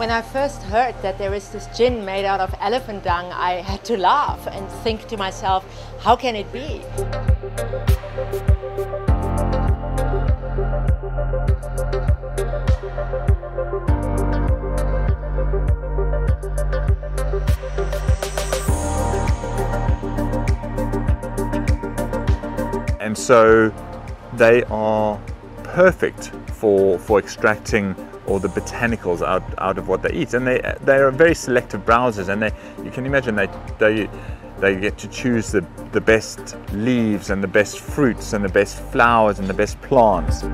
When I first heard that there is this gin made out of elephant dung, I had to laugh and think to myself, how can it be? And so they are perfect for, for extracting all the botanicals out, out of what they eat. And they, they are very selective browsers and they, you can imagine they, they, they get to choose the, the best leaves and the best fruits and the best flowers and the best plants.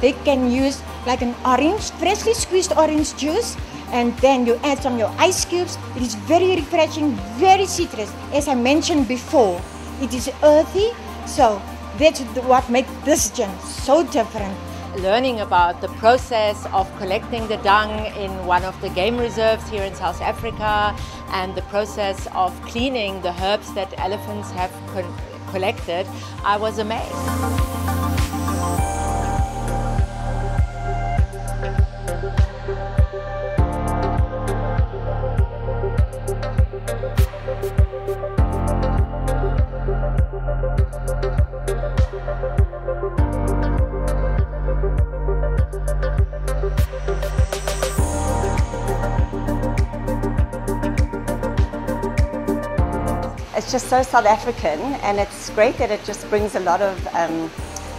They can use like an orange, freshly squeezed orange juice, and then you add some your ice cubes. It is very refreshing, very citrus. As I mentioned before, it is earthy, so that's what makes this gin so different. Learning about the process of collecting the dung in one of the game reserves here in South Africa and the process of cleaning the herbs that elephants have collected, I was amazed. It's just so South African and it's great that it just brings a lot of um,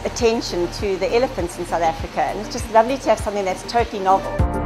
attention to the elephants in South Africa and it's just lovely to have something that's totally novel.